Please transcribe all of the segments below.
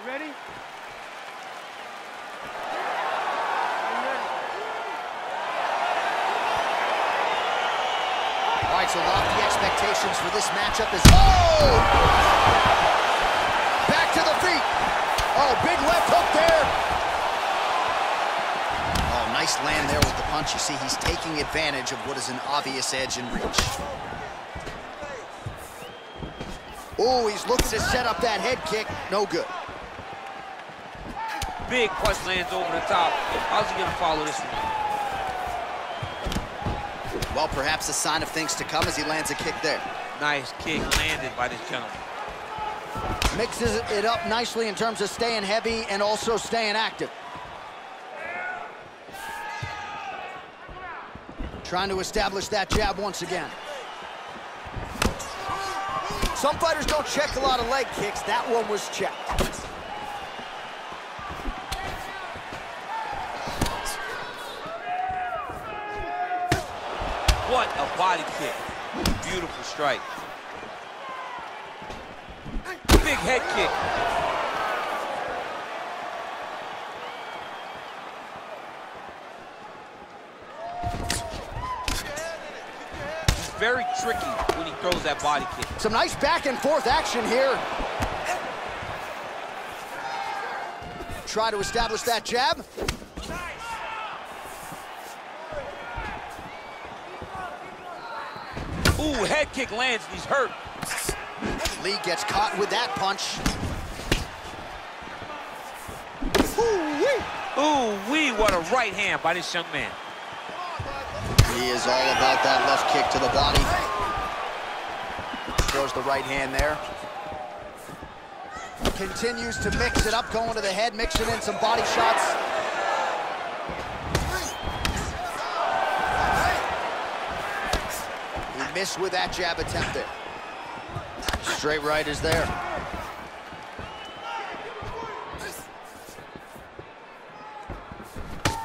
You ready? All right, so lofty expectations for this matchup is... Oh! Back to the feet. Oh, big left hook there. Oh, nice land there with the punch. You see, he's taking advantage of what is an obvious edge in reach. Oh, he's looking to set up that head kick. No good. Big punch lands over the top. How's he gonna follow this one? Well, perhaps a sign of things to come as he lands a kick there. Nice kick landed by this gentleman. Mixes it up nicely in terms of staying heavy and also staying active. Trying to establish that jab once again. Some fighters don't check a lot of leg kicks. That one was checked. What a body kick. Beautiful strike. Big head kick. Very tricky when he throws that body kick. Some nice back and forth action here. Try to establish that jab. Ooh, head kick lands and he's hurt. Lee gets caught with that punch. Ooh, wee, what a right hand by this young man. He is all about that left kick to the body. Throws the right hand there. Continues to mix it up, going to the head, mixing in some body shots. He missed with that jab attempt there. Straight right is there.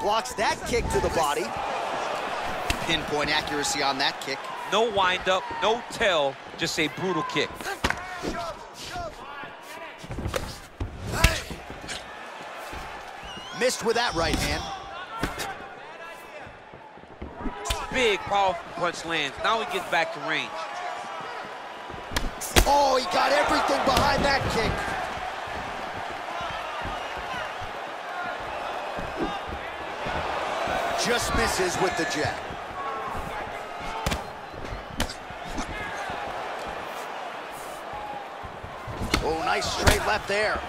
Blocks that kick to the body. Pinpoint accuracy on that kick. No wind up, no tell, just a brutal kick. Missed with that right hand. Big, powerful punch lands. Now he gets back to range. Oh, he got everything behind that kick. Just misses with the jab. Oh, nice straight left there.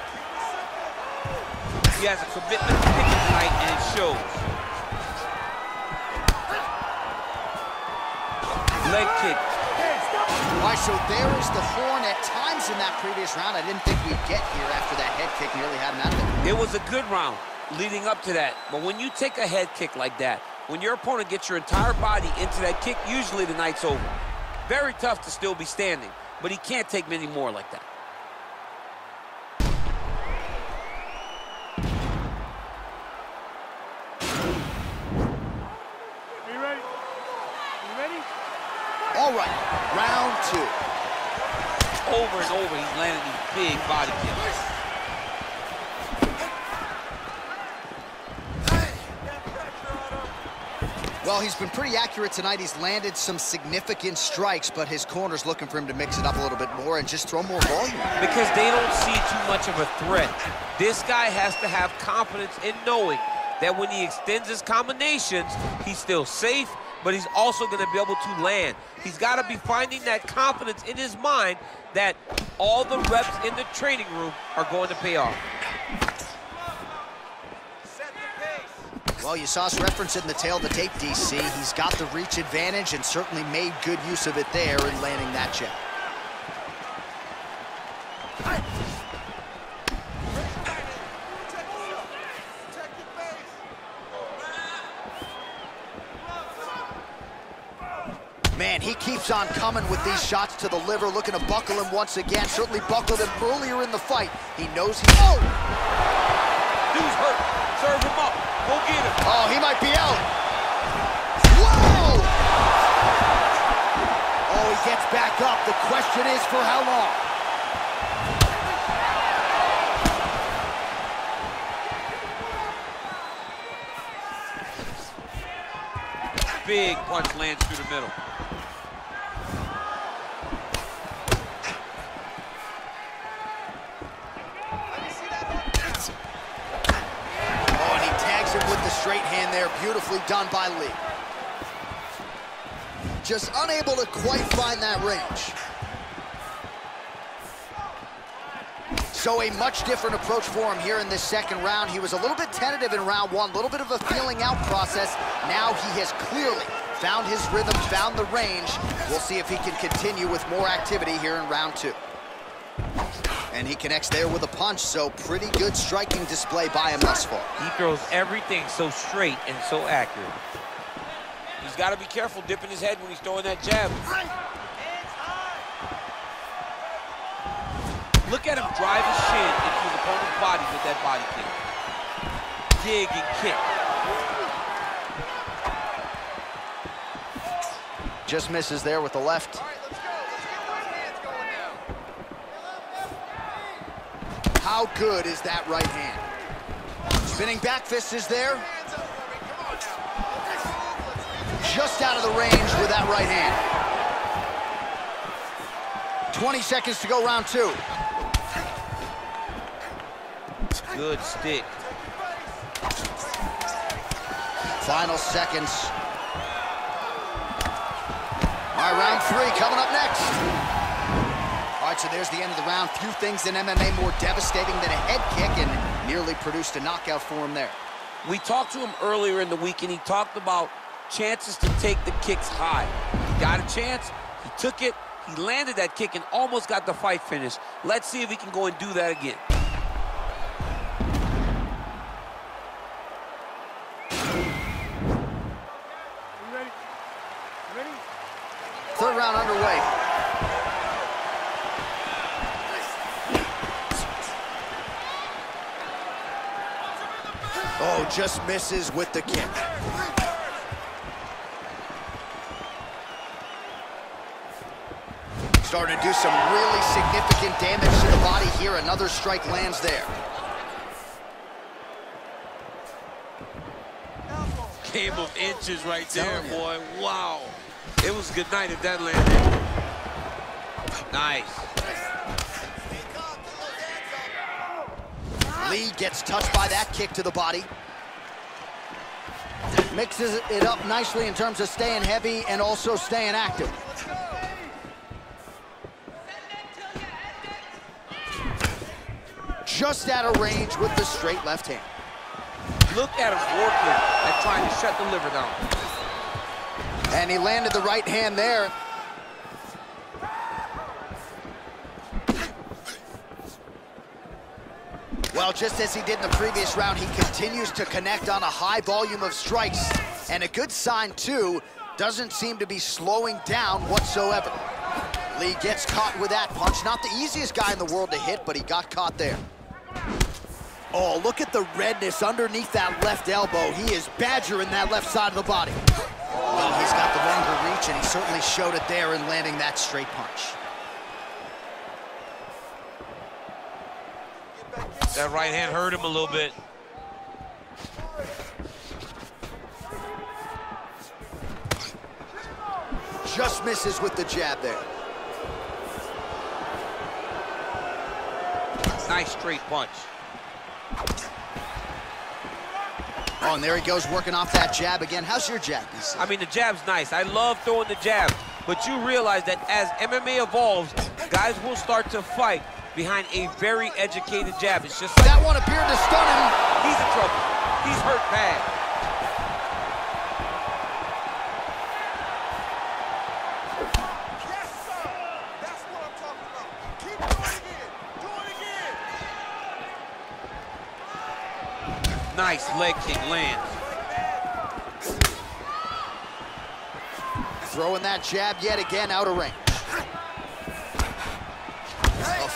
He has a commitment to kicking tonight, and it shows. Leg kick. Right, so there is the horn at times in that previous round. I didn't think we'd get here after that head kick nearly had him out of it. It was a good round leading up to that. But when you take a head kick like that, when your opponent gets your entire body into that kick, usually the night's over. Very tough to still be standing, but he can't take many more like that. All right, round two. Over and over, he's landing these big body kicks. Well, he's been pretty accurate tonight. He's landed some significant strikes, but his corner's looking for him to mix it up a little bit more and just throw more volume. Because they don't see too much of a threat. This guy has to have confidence in knowing that when he extends his combinations, he's still safe, but he's also going to be able to land. He's got to be finding that confidence in his mind that all the reps in the training room are going to pay off. Well, you saw us reference it in the tale of the tape, DC. He's got the reach advantage and certainly made good use of it there in landing that jab. John coming with these shots to the liver, looking to buckle him once again. Certainly buckled him earlier in the fight. He knows he... Oh! Dude's hurt. Serve him up. Go get him. Oh, he might be out. Whoa! Oh, he gets back up. The question is for how long? Big punch lands through the middle. There. Beautifully done by Lee. Just unable to quite find that range. So a much different approach for him here in this second round. He was a little bit tentative in round one, a little bit of a feeling out process. Now he has clearly found his rhythm, found the range. We'll see if he can continue with more activity here in round two. And he connects there with a punch, so pretty good striking display by him thus far. He throws everything so straight and so accurate. He's got to be careful dipping his head when he's throwing that jab. Look at him drive his shin into his opponent's body with that body kick. Dig and kick. Just misses there with the left. How good is that right hand? Spinning back fist is there. Just out of the range with that right hand. 20 seconds to go round two. Good stick. Final seconds. All right, round three coming up next. All right, so there's the end of the round. Few things in MMA more devastating than a head kick and nearly produced a knockout for him there. We talked to him earlier in the week, and he talked about chances to take the kicks high. He got a chance, he took it, he landed that kick and almost got the fight finished. Let's see if he can go and do that again. You ready? You ready? Third round underway. Oh, just misses with the kick. Starting to do some really significant damage to the body here. Another strike lands there. Game of inches right there, boy. Wow. It was a good night if that landed. Nice. Lee gets touched by that kick to the body. Mixes it up nicely in terms of staying heavy and also staying active. Just out of range with the straight left hand. Look at him working at trying to shut the liver down. And he landed the right hand there. Well, just as he did in the previous round, he continues to connect on a high volume of strikes. And a good sign, too, doesn't seem to be slowing down whatsoever. Lee gets caught with that punch. Not the easiest guy in the world to hit, but he got caught there. Oh, look at the redness underneath that left elbow. He is badgering that left side of the body. Well, he's got the longer reach, and he certainly showed it there in landing that straight punch. That right hand hurt him a little bit. Just misses with the jab there. Nice straight punch. Oh, and there he goes working off that jab again. How's your jab? I mean, the jab's nice. I love throwing the jab. But you realize that as MMA evolves, guys will start to fight behind a very educated jab. It's just like That one appeared to stun him. he's in trouble. He's hurt bad. Yes, sir. That's what I'm talking about. Keep doing it. Do it again. Nice leg kick lands. Throwing that jab yet again out of range.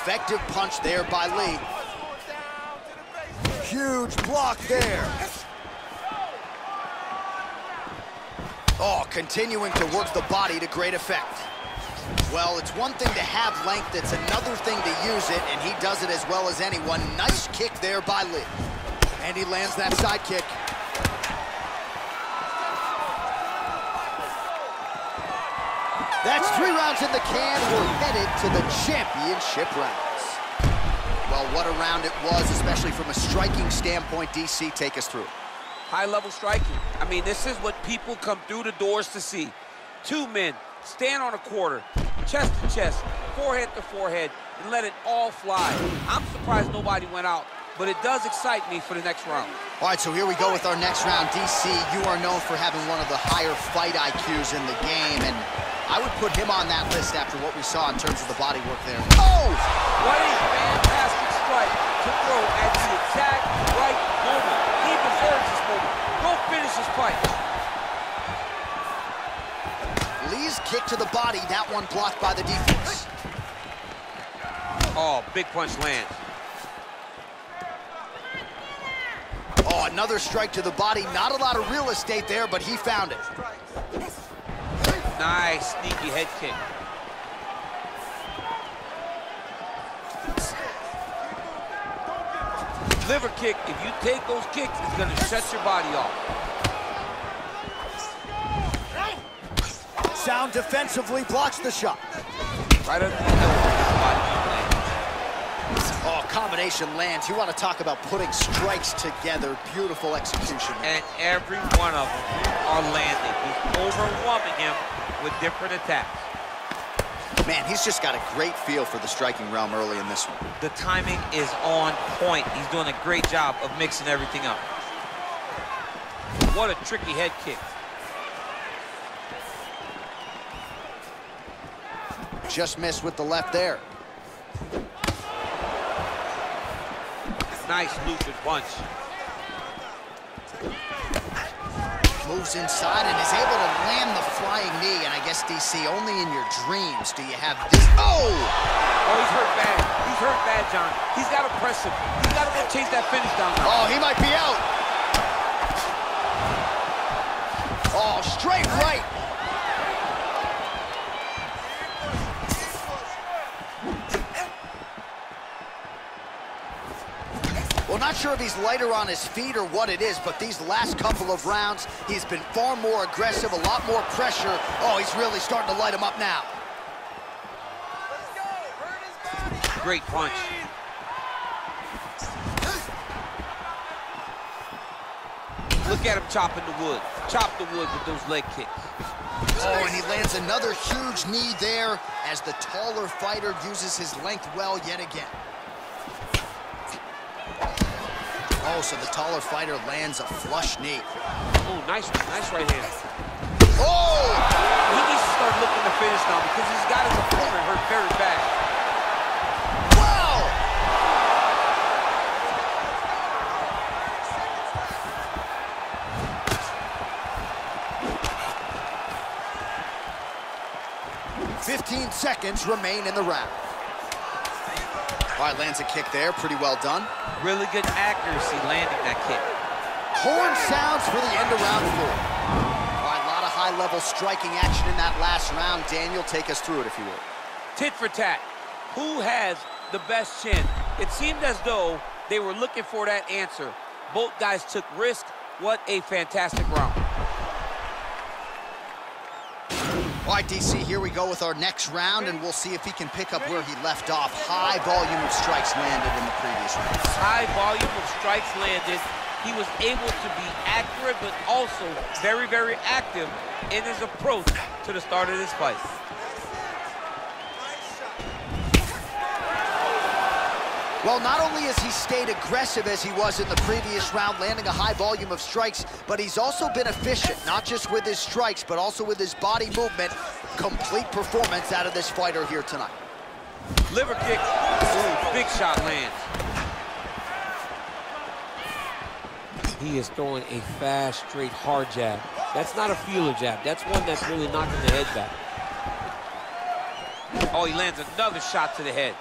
Effective punch there by Lee. Huge block there. Oh, continuing to work the body to great effect. Well, it's one thing to have length, it's another thing to use it, and he does it as well as anyone. Nice kick there by Lee. And he lands that side kick. That's three rounds in the can. We're headed to the championship rounds. Well, what a round it was, especially from a striking standpoint. DC, take us through. High-level striking. I mean, this is what people come through the doors to see. Two men stand on a quarter, chest to chest, forehead to forehead, and let it all fly. I'm surprised nobody went out, but it does excite me for the next round. All right, so here we go with our next round. DC, you are known for having one of the higher fight IQs in the game, and I would put him on that list after what we saw in terms of the body work there. Oh! What a fantastic strike to throw at the exact right moment. He deserves this moment. Go finish this fight. Lee's kick to the body, that one blocked by the defense. Oh, big punch lands. Oh, another strike to the body. Not a lot of real estate there, but he found it. Nice, sneaky head kick. Liver kick, if you take those kicks, it's gonna shut your body off. Sound defensively blocks the shot. Right under the. Oh, combination lands. You want to talk about putting strikes together. Beautiful execution. And every one of them are landing. He's overwhelming him with different attacks. Man, he's just got a great feel for the striking realm early in this one. The timing is on point. He's doing a great job of mixing everything up. What a tricky head kick. Just missed with the left there. Nice looping punch. Moves inside and is able to land the flying knee. And I guess, DC, only in your dreams do you have this. Oh! Oh, he's hurt bad. He's hurt bad, Jon. He's got to press him. He's got to go chase that finish down now. Oh, he might be out. Oh, straight right. Sure if he's lighter on his feet or what it is, but these last couple of rounds, he's been far more aggressive, a lot more pressure. Oh, he's really starting to light him up now. Let's go. Hurt his body. Great punch. Look at him chopping the wood. Chop the wood with those leg kicks. Oh, and he lands another huge knee there as the taller fighter uses his length well yet again. Oh, so the taller fighter lands a flush knee. Oh, nice, nice right hand. Oh! He needs to start looking to finish now because he's got his opponent hurt very bad. Wow! Fifteen seconds remain in the round. All right, lands a kick there, pretty well done. Really good accuracy landing that kick. Horn sounds for the end of round four. All right, a lot of high-level striking action in that last round. Daniel, take us through it, if you will. Tit for tat. Who has the best chin? It seemed as though they were looking for that answer. Both guys took risk. What a fantastic round. All right, DC, here we go with our next round, and we'll see if he can pick up where he left off. High volume of strikes landed in the previous round. High volume of strikes landed. He was able to be accurate, but also very, very active in his approach to the start of this fight. Well, not only has he stayed aggressive as he was in the previous round, landing a high volume of strikes, but he's also been efficient, not just with his strikes, but also with his body movement. Complete performance out of this fighter here tonight. Liver kick. Ooh, big shot lands. He is throwing a fast, straight, hard jab. That's not a feeler jab. That's one that's really knocking the head back. Oh, he lands another shot to the head.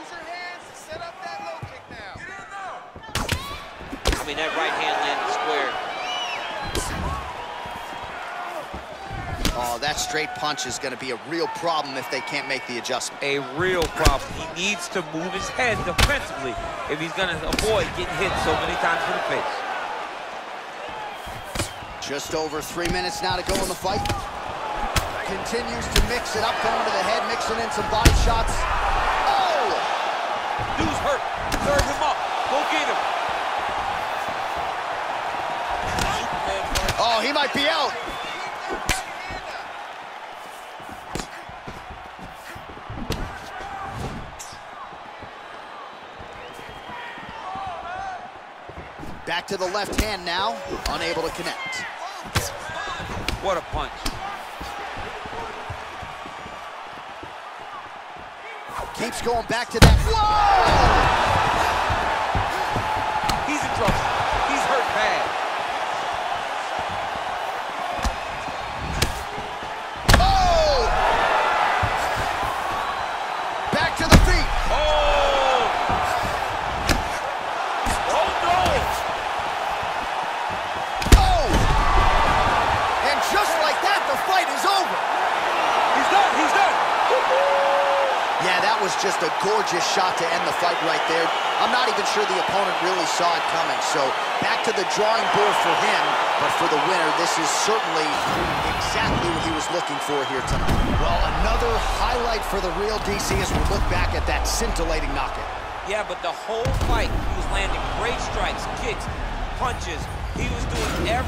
Use your hands to set up that low kick now. Get in there. I mean, that right hand landed square. Oh, that straight punch is going to be a real problem if they can't make the adjustment. A real problem. He needs to move his head defensively if he's going to avoid getting hit so many times in the face. Just over three minutes now to go in the fight. continues to mix it up, going to the head, mixing in some body shots. Oh! Dude's hurt. Serve him up. Go get him. Oh, he might be out. Back to the left hand now, unable to connect. What a punch. Keeps going back to that. Whoa! He's in trouble. He's hurt bad. Fight is over. He's done. He's done. Yeah, that was just a gorgeous shot to end the fight right there. I'm not even sure the opponent really saw it coming. So back to the drawing board for him. But for the winner, this is certainly exactly what he was looking for here tonight. Well, another highlight for the real DC as we look back at that scintillating knockout. Yeah, but the whole fight, he was landing great strikes, kicks, punches. He was doing every